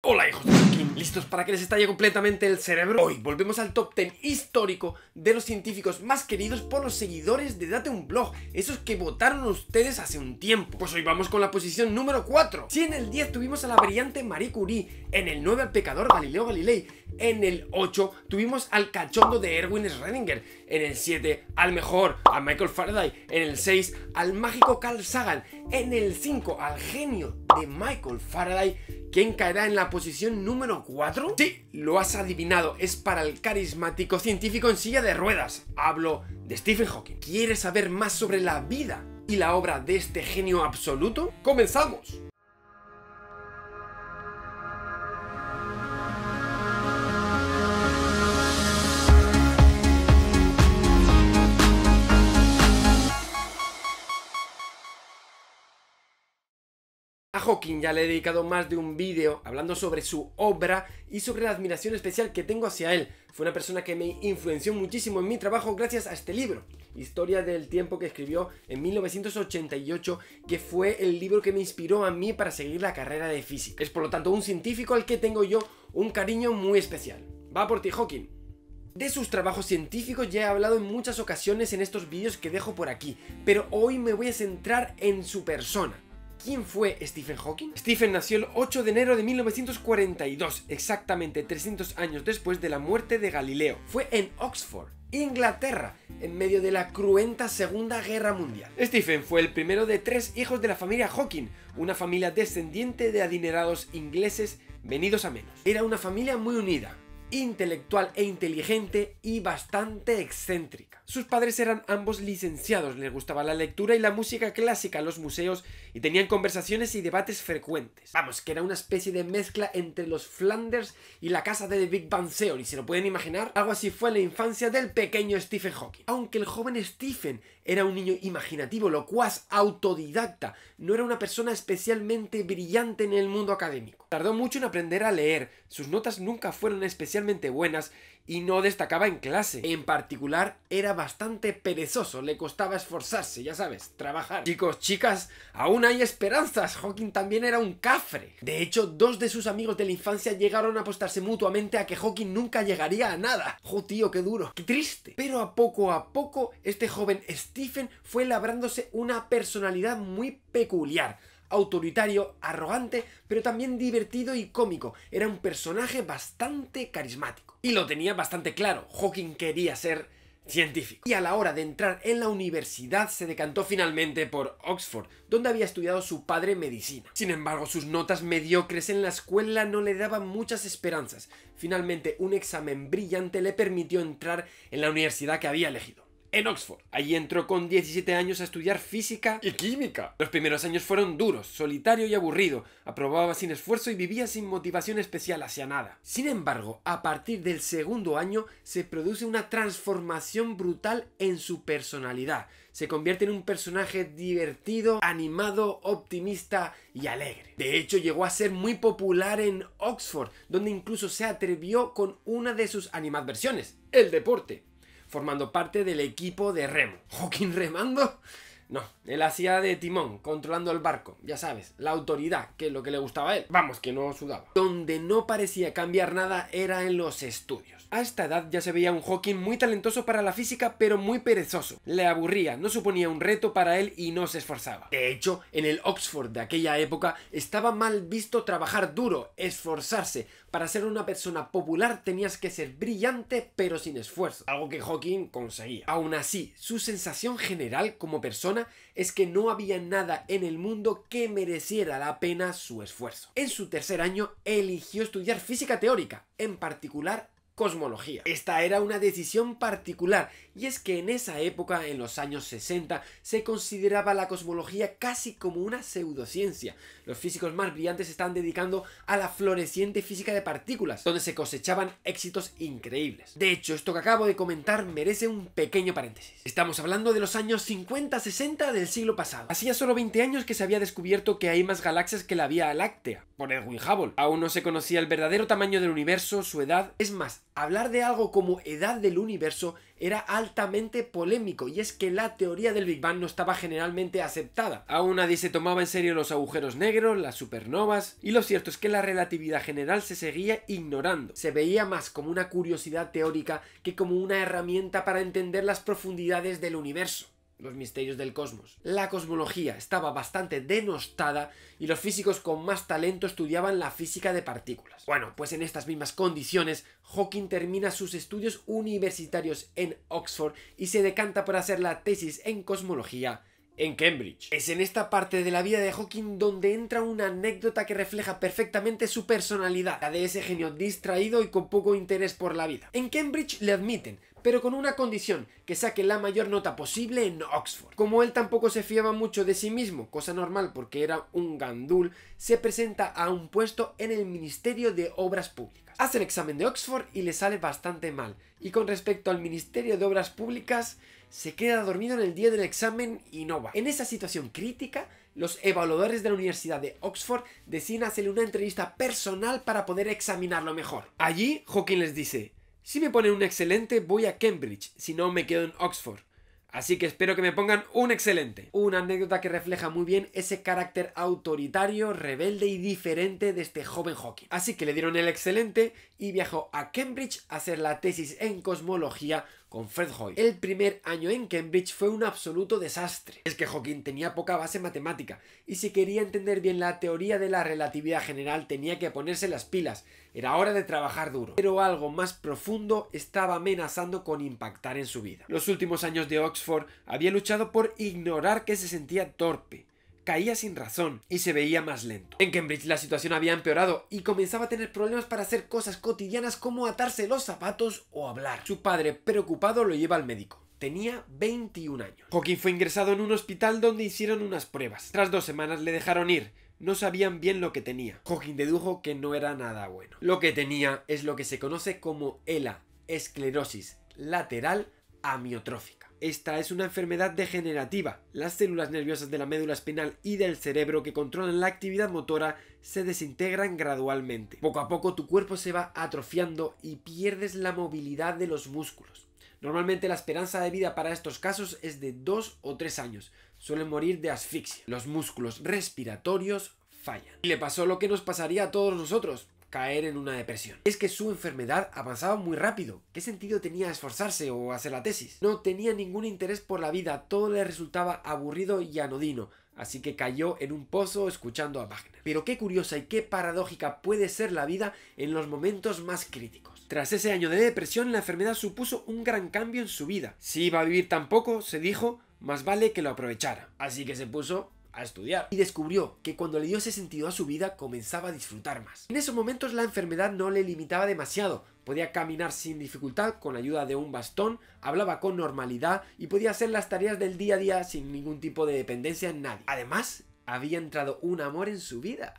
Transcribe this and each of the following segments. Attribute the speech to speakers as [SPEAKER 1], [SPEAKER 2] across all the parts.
[SPEAKER 1] Hola hijos de King, ¿listos para que les estalle completamente el cerebro? Hoy volvemos al top 10 histórico de los científicos más queridos por los seguidores de Date un Blog, esos que votaron ustedes hace un tiempo. Pues hoy vamos con la posición número 4. Si en el 10 tuvimos a la brillante Marie Curie, en el 9 al pecador Galileo Galilei, en el 8 tuvimos al cachondo de Erwin Schrödinger, en el 7 al mejor, a Michael Faraday, en el 6 al mágico Carl Sagan, en el 5 al genio de Michael Faraday, ¿Quién caerá en la posición número 4? Sí, lo has adivinado, es para el carismático científico en silla de ruedas. Hablo de Stephen Hawking. ¿Quieres saber más sobre la vida y la obra de este genio absoluto? ¡Comenzamos! Hawking ya le he dedicado más de un vídeo hablando sobre su obra y sobre la admiración especial que tengo hacia él. Fue una persona que me influenció muchísimo en mi trabajo gracias a este libro, Historia del tiempo que escribió en 1988, que fue el libro que me inspiró a mí para seguir la carrera de física. Es por lo tanto un científico al que tengo yo un cariño muy especial. Va por ti, Hawking. De sus trabajos científicos ya he hablado en muchas ocasiones en estos vídeos que dejo por aquí, pero hoy me voy a centrar en su persona. ¿Quién fue Stephen Hawking? Stephen nació el 8 de enero de 1942, exactamente 300 años después de la muerte de Galileo. Fue en Oxford, Inglaterra, en medio de la cruenta Segunda Guerra Mundial. Stephen fue el primero de tres hijos de la familia Hawking, una familia descendiente de adinerados ingleses venidos a menos. Era una familia muy unida, intelectual e inteligente y bastante excéntrica. Sus padres eran ambos licenciados, les gustaba la lectura y la música clásica, los museos y tenían conversaciones y debates frecuentes. Vamos, que era una especie de mezcla entre los Flanders y la casa de The Big Bang Theory, ¿se lo pueden imaginar? Algo así fue la infancia del pequeño Stephen Hawking. Aunque el joven Stephen era un niño imaginativo, locuaz, autodidacta, no era una persona especialmente brillante en el mundo académico. Tardó mucho en aprender a leer, sus notas nunca fueron especialmente buenas y no destacaba en clase. En particular, era bastante perezoso, le costaba esforzarse, ya sabes, trabajar. Chicos, chicas, aún hay esperanzas, Hawking también era un cafre. De hecho, dos de sus amigos de la infancia llegaron a apostarse mutuamente a que Hawking nunca llegaría a nada. ¡Jo, tío, qué duro! ¡Qué triste! Pero a poco a poco, este joven Stephen fue labrándose una personalidad muy peculiar autoritario, arrogante, pero también divertido y cómico. Era un personaje bastante carismático. Y lo tenía bastante claro, Hawking quería ser científico. Y a la hora de entrar en la universidad se decantó finalmente por Oxford, donde había estudiado su padre medicina. Sin embargo, sus notas mediocres en la escuela no le daban muchas esperanzas. Finalmente, un examen brillante le permitió entrar en la universidad que había elegido en Oxford. Allí entró con 17 años a estudiar física y química. Los primeros años fueron duros, solitario y aburrido. Aprobaba sin esfuerzo y vivía sin motivación especial hacia nada. Sin embargo, a partir del segundo año se produce una transformación brutal en su personalidad. Se convierte en un personaje divertido, animado, optimista y alegre. De hecho, llegó a ser muy popular en Oxford, donde incluso se atrevió con una de sus animadversiones, el deporte formando parte del equipo de remo. ¿Hawking remando? No, él hacía de timón, controlando el barco, ya sabes, la autoridad, que es lo que le gustaba a él. Vamos, que no sudaba. Donde no parecía cambiar nada era en los estudios. A esta edad ya se veía un Hawking muy talentoso para la física, pero muy perezoso. Le aburría, no suponía un reto para él y no se esforzaba. De hecho, en el Oxford de aquella época estaba mal visto trabajar duro, esforzarse. Para ser una persona popular tenías que ser brillante pero sin esfuerzo, algo que Hawking conseguía. Aún así, su sensación general como persona es que no había nada en el mundo que mereciera la pena su esfuerzo. En su tercer año eligió estudiar física teórica, en particular cosmología. Esta era una decisión particular y es que en esa época, en los años 60, se consideraba la cosmología casi como una pseudociencia. Los físicos más brillantes estaban dedicando a la floreciente física de partículas, donde se cosechaban éxitos increíbles. De hecho, esto que acabo de comentar merece un pequeño paréntesis. Estamos hablando de los años 50-60 del siglo pasado. Hacía solo 20 años que se había descubierto que hay más galaxias que la Vía Láctea, por Edwin Hubble. Aún no se conocía el verdadero tamaño del universo, su edad. Es más, hablar de algo como edad del universo era altamente polémico y es que la teoría del Big Bang no estaba generalmente aceptada. Aún nadie se tomaba en serio los agujeros negros, las supernovas y lo cierto es que la relatividad general se seguía ignorando. Se veía más como una curiosidad teórica que como una herramienta para entender las profundidades del universo los misterios del cosmos. La cosmología estaba bastante denostada y los físicos con más talento estudiaban la física de partículas. Bueno, pues en estas mismas condiciones, Hawking termina sus estudios universitarios en Oxford y se decanta por hacer la tesis en cosmología en Cambridge. Es en esta parte de la vida de Hawking donde entra una anécdota que refleja perfectamente su personalidad, la de ese genio distraído y con poco interés por la vida. En Cambridge le admiten, pero con una condición, que saque la mayor nota posible en Oxford. Como él tampoco se fiaba mucho de sí mismo, cosa normal porque era un gandul, se presenta a un puesto en el Ministerio de Obras Públicas. Hace el examen de Oxford y le sale bastante mal, y con respecto al Ministerio de Obras Públicas, se queda dormido en el día del examen y no va. En esa situación crítica, los evaluadores de la Universidad de Oxford deciden hacerle una entrevista personal para poder examinarlo mejor. Allí, Hawking les dice, si me ponen un excelente, voy a Cambridge, si no me quedo en Oxford. Así que espero que me pongan un excelente. Una anécdota que refleja muy bien ese carácter autoritario, rebelde y diferente de este joven Hawking. Así que le dieron el excelente y viajó a Cambridge a hacer la tesis en cosmología con Fred Hoyle. El primer año en Cambridge fue un absoluto desastre. Es que Hawking tenía poca base matemática y si quería entender bien la teoría de la relatividad general tenía que ponerse las pilas. Era hora de trabajar duro. Pero algo más profundo estaba amenazando con impactar en su vida. Los últimos años de Oxford había luchado por ignorar que se sentía torpe caía sin razón y se veía más lento. En Cambridge la situación había empeorado y comenzaba a tener problemas para hacer cosas cotidianas como atarse los zapatos o hablar. Su padre, preocupado, lo lleva al médico. Tenía 21 años. Hawking fue ingresado en un hospital donde hicieron unas pruebas. Tras dos semanas le dejaron ir. No sabían bien lo que tenía. Hawking dedujo que no era nada bueno. Lo que tenía es lo que se conoce como ELA, esclerosis lateral amiotrófica. Esta es una enfermedad degenerativa. Las células nerviosas de la médula espinal y del cerebro que controlan la actividad motora se desintegran gradualmente. Poco a poco tu cuerpo se va atrofiando y pierdes la movilidad de los músculos. Normalmente la esperanza de vida para estos casos es de 2 o 3 años. Suelen morir de asfixia. Los músculos respiratorios fallan. Y le pasó lo que nos pasaría a todos nosotros caer en una depresión. Es que su enfermedad avanzaba muy rápido. ¿Qué sentido tenía esforzarse o hacer la tesis? No tenía ningún interés por la vida, todo le resultaba aburrido y anodino, así que cayó en un pozo escuchando a Wagner. Pero qué curiosa y qué paradójica puede ser la vida en los momentos más críticos. Tras ese año de depresión, la enfermedad supuso un gran cambio en su vida. Si iba a vivir tan poco, se dijo, más vale que lo aprovechara. Así que se puso a estudiar. Y descubrió que cuando le dio ese sentido a su vida comenzaba a disfrutar más. En esos momentos la enfermedad no le limitaba demasiado. Podía caminar sin dificultad con la ayuda de un bastón, hablaba con normalidad y podía hacer las tareas del día a día sin ningún tipo de dependencia en nadie. Además, había entrado un amor en su vida.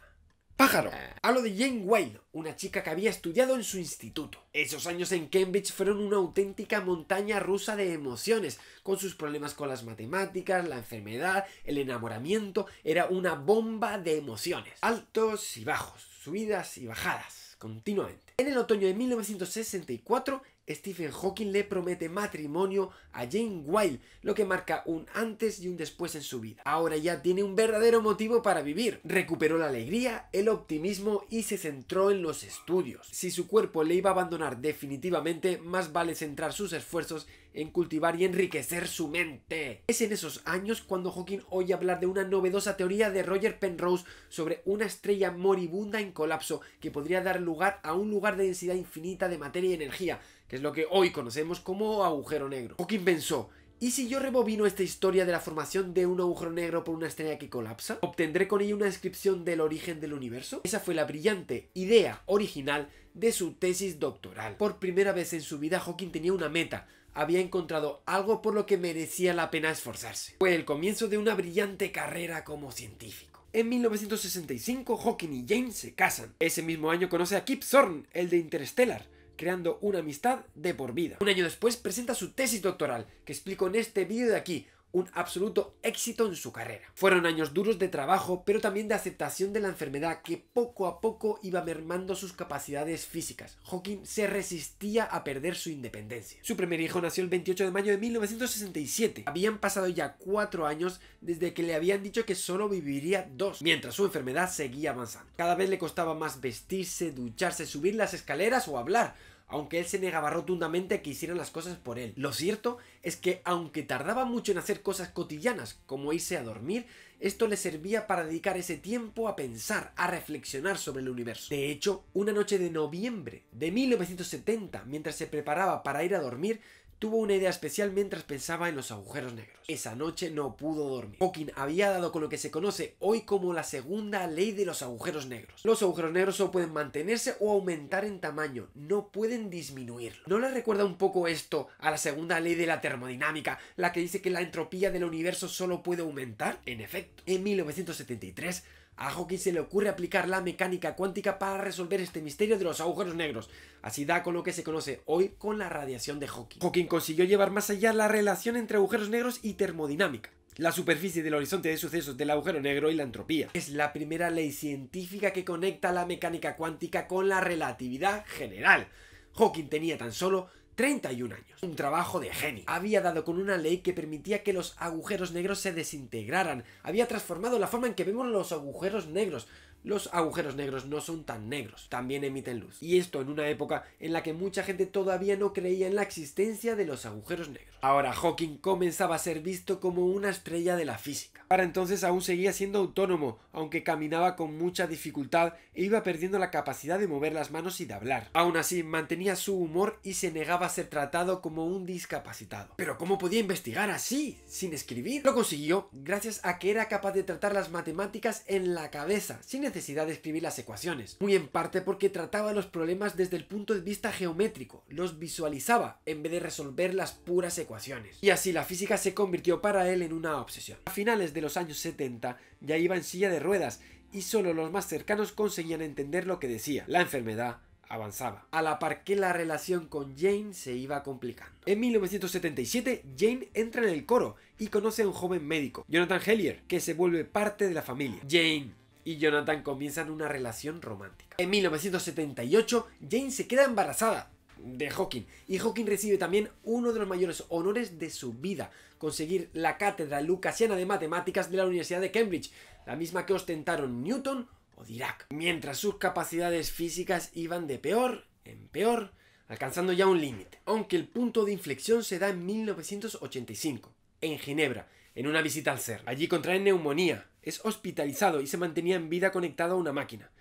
[SPEAKER 1] Pájaro. Hablo de Jane Wilde, una chica que había estudiado en su instituto. Esos años en Cambridge fueron una auténtica montaña rusa de emociones, con sus problemas con las matemáticas, la enfermedad, el enamoramiento, era una bomba de emociones. Altos y bajos, subidas y bajadas, continuamente. En el otoño de 1964, Stephen Hawking le promete matrimonio a Jane Wilde, lo que marca un antes y un después en su vida. Ahora ya tiene un verdadero motivo para vivir. Recuperó la alegría, el optimismo y se centró en los estudios. Si su cuerpo le iba a abandonar definitivamente, más vale centrar sus esfuerzos en cultivar y enriquecer su mente. Es en esos años cuando Hawking oye hablar de una novedosa teoría de Roger Penrose sobre una estrella moribunda en colapso que podría dar lugar a un lugar de densidad infinita de materia y energía, que es lo que hoy conocemos como agujero negro. Hawking pensó, ¿Y si yo rebobino esta historia de la formación de un agujero negro por una estrella que colapsa? ¿Obtendré con ella una descripción del origen del universo? Esa fue la brillante idea original de su tesis doctoral. Por primera vez en su vida Hawking tenía una meta, había encontrado algo por lo que merecía la pena esforzarse. Fue el comienzo de una brillante carrera como científico. En 1965 Hawking y James se casan. Ese mismo año conoce a Kip Thorne, el de Interstellar creando una amistad de por vida. Un año después presenta su tesis doctoral, que explico en este vídeo de aquí, un absoluto éxito en su carrera. Fueron años duros de trabajo, pero también de aceptación de la enfermedad que poco a poco iba mermando sus capacidades físicas. Hawking se resistía a perder su independencia. Su primer hijo nació el 28 de mayo de 1967. Habían pasado ya cuatro años desde que le habían dicho que solo viviría dos, mientras su enfermedad seguía avanzando. Cada vez le costaba más vestirse, ducharse, subir las escaleras o hablar aunque él se negaba rotundamente a que hicieran las cosas por él. Lo cierto es que, aunque tardaba mucho en hacer cosas cotidianas, como irse a dormir, esto le servía para dedicar ese tiempo a pensar, a reflexionar sobre el universo. De hecho, una noche de noviembre de 1970, mientras se preparaba para ir a dormir, tuvo una idea especial mientras pensaba en los agujeros negros. Esa noche no pudo dormir. Hawking había dado con lo que se conoce hoy como la segunda ley de los agujeros negros. Los agujeros negros solo pueden mantenerse o aumentar en tamaño, no pueden disminuirlo. ¿No le recuerda un poco esto a la segunda ley de la termodinámica, la que dice que la entropía del universo solo puede aumentar? En efecto, en 1973 a Hawking se le ocurre aplicar la mecánica cuántica para resolver este misterio de los agujeros negros. Así da con lo que se conoce hoy con la radiación de Hawking. Hawking consiguió llevar más allá la relación entre agujeros negros y termodinámica la superficie del horizonte de sucesos del agujero negro y la entropía. Es la primera ley científica que conecta la mecánica cuántica con la relatividad general. Hawking tenía tan solo 31 años. Un trabajo de genio. Había dado con una ley que permitía que los agujeros negros se desintegraran. Había transformado la forma en que vemos los agujeros negros los agujeros negros no son tan negros, también emiten luz. Y esto en una época en la que mucha gente todavía no creía en la existencia de los agujeros negros. Ahora Hawking comenzaba a ser visto como una estrella de la física. Para entonces aún seguía siendo autónomo, aunque caminaba con mucha dificultad e iba perdiendo la capacidad de mover las manos y de hablar. Aún así, mantenía su humor y se negaba a ser tratado como un discapacitado. Pero ¿cómo podía investigar así, sin escribir? Lo consiguió gracias a que era capaz de tratar las matemáticas en la cabeza, sin necesidad de escribir las ecuaciones, muy en parte porque trataba los problemas desde el punto de vista geométrico, los visualizaba en vez de resolver las puras ecuaciones. Y así la física se convirtió para él en una obsesión. A finales de los años 70 ya iba en silla de ruedas y solo los más cercanos conseguían entender lo que decía. La enfermedad avanzaba, a la par que la relación con Jane se iba complicando. En 1977, Jane entra en el coro y conoce a un joven médico, Jonathan Hellier, que se vuelve parte de la familia. Jane y Jonathan comienzan una relación romántica. En 1978, Jane se queda embarazada de Hawking y Hawking recibe también uno de los mayores honores de su vida, conseguir la cátedra lucasiana de matemáticas de la Universidad de Cambridge, la misma que ostentaron Newton o Dirac, mientras sus capacidades físicas iban de peor en peor, alcanzando ya un límite, aunque el punto de inflexión se da en 1985, en Ginebra, en una visita al CERN. Allí contrae neumonía, es hospitalizado y se mantenía en vida conectado a una máquina.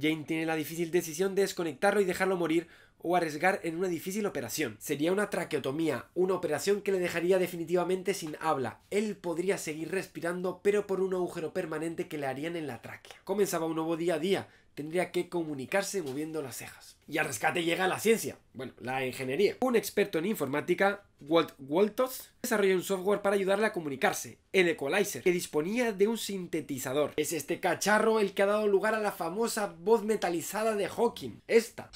[SPEAKER 1] Jane tiene la difícil decisión de desconectarlo y dejarlo morir o arriesgar en una difícil operación. Sería una traqueotomía, una operación que le dejaría definitivamente sin habla. Él podría seguir respirando, pero por un agujero permanente que le harían en la tráquea. Comenzaba un nuevo día a día, tendría que comunicarse moviendo las cejas. Y al rescate llega la ciencia, bueno, la ingeniería. Un experto en informática, Walt Wolters, desarrolló un software para ayudarle a comunicarse, el Equalizer, que disponía de un sintetizador. Es este cacharro el que ha dado lugar a la famosa voz metalizada de Hawking, esta.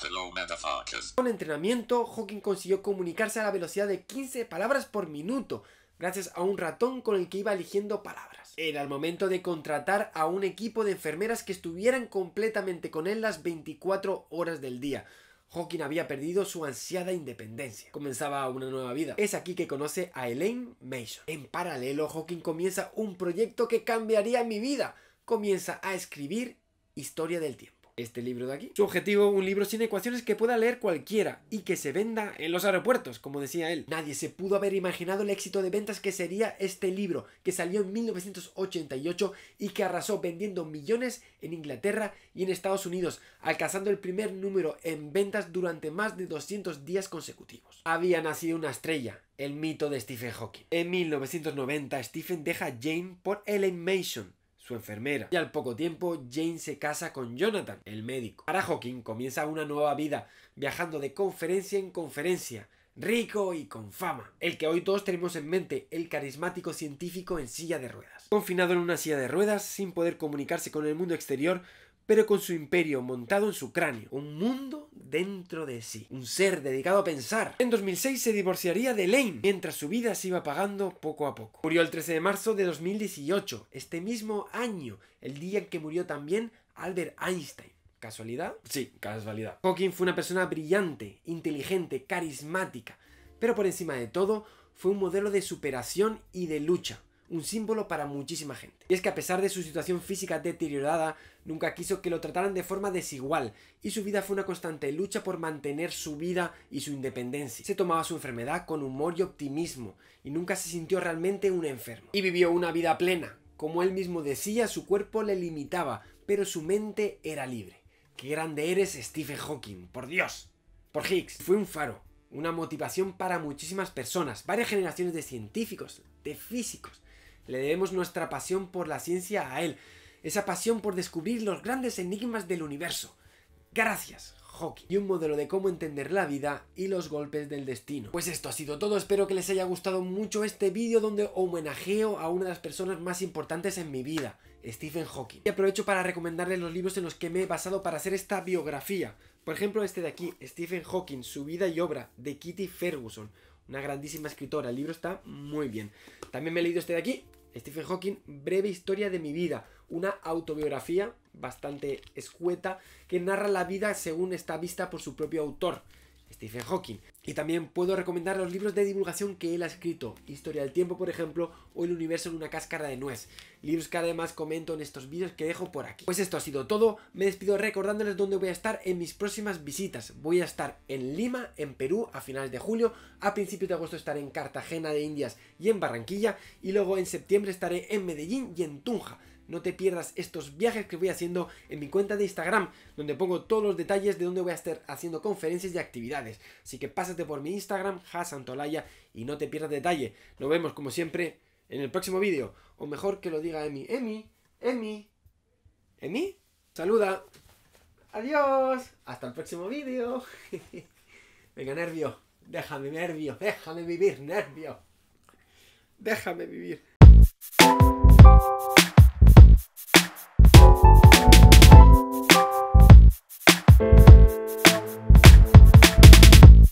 [SPEAKER 1] Con entrenamiento, Hawking consiguió comunicarse a la velocidad de 15 palabras por minuto, gracias a un ratón con el que iba eligiendo palabras. Era el momento de contratar a un equipo de enfermeras que estuvieran completamente con él las 24 horas del día. Hawking había perdido su ansiada independencia. Comenzaba una nueva vida. Es aquí que conoce a Elaine Mason. En paralelo, Hawking comienza un proyecto que cambiaría mi vida. Comienza a escribir Historia del Tiempo este libro de aquí. Su objetivo, un libro sin ecuaciones que pueda leer cualquiera y que se venda en los aeropuertos, como decía él. Nadie se pudo haber imaginado el éxito de ventas que sería este libro, que salió en 1988 y que arrasó vendiendo millones en Inglaterra y en Estados Unidos, alcanzando el primer número en ventas durante más de 200 días consecutivos. Había nacido una estrella, el mito de Stephen Hawking. En 1990, Stephen deja Jane por Ellen Mason, enfermera. Y al poco tiempo Jane se casa con Jonathan, el médico. Para Hawking comienza una nueva vida, viajando de conferencia en conferencia, rico y con fama. El que hoy todos tenemos en mente, el carismático científico en silla de ruedas. Confinado en una silla de ruedas, sin poder comunicarse con el mundo exterior, pero con su imperio montado en su cráneo, un mundo dentro de sí, un ser dedicado a pensar. En 2006 se divorciaría de Lane, mientras su vida se iba pagando poco a poco. Murió el 13 de marzo de 2018, este mismo año, el día en que murió también Albert Einstein. ¿Casualidad? Sí, casualidad. Hawking fue una persona brillante, inteligente, carismática, pero por encima de todo fue un modelo de superación y de lucha un símbolo para muchísima gente. Y es que a pesar de su situación física deteriorada, nunca quiso que lo trataran de forma desigual, y su vida fue una constante lucha por mantener su vida y su independencia. Se tomaba su enfermedad con humor y optimismo, y nunca se sintió realmente un enfermo. Y vivió una vida plena. Como él mismo decía, su cuerpo le limitaba, pero su mente era libre. ¡Qué grande eres, Stephen Hawking! ¡Por Dios! Por Higgs. Fue un faro, una motivación para muchísimas personas, varias generaciones de científicos, de físicos, le debemos nuestra pasión por la ciencia a él, esa pasión por descubrir los grandes enigmas del universo. Gracias, Hawking. Y un modelo de cómo entender la vida y los golpes del destino. Pues esto ha sido todo, espero que les haya gustado mucho este vídeo donde homenajeo a una de las personas más importantes en mi vida, Stephen Hawking. Y aprovecho para recomendarles los libros en los que me he basado para hacer esta biografía. Por ejemplo, este de aquí, Stephen Hawking, su vida y obra, de Kitty Ferguson una grandísima escritora. El libro está muy bien. También me he leído este de aquí, Stephen Hawking, Breve Historia de mi vida, una autobiografía bastante escueta que narra la vida según está vista por su propio autor. Stephen Hawking. Y también puedo recomendar los libros de divulgación que él ha escrito, Historia del Tiempo, por ejemplo, o El Universo en una cáscara de nuez. Libros que además comento en estos vídeos que dejo por aquí. Pues esto ha sido todo, me despido recordándoles dónde voy a estar en mis próximas visitas. Voy a estar en Lima, en Perú, a finales de julio, a principios de agosto estaré en Cartagena de Indias y en Barranquilla, y luego en septiembre estaré en Medellín y en Tunja no te pierdas estos viajes que voy haciendo en mi cuenta de Instagram, donde pongo todos los detalles de dónde voy a estar haciendo conferencias y actividades. Así que pásate por mi Instagram, Hasantolaya, y no te pierdas detalle. Nos vemos como siempre en el próximo vídeo. O mejor que lo diga Emi. Emi, Emi, Emi, saluda. Adiós. Hasta el próximo vídeo. Venga, nervio. Déjame nervio. Déjame vivir, nervio. Déjame vivir.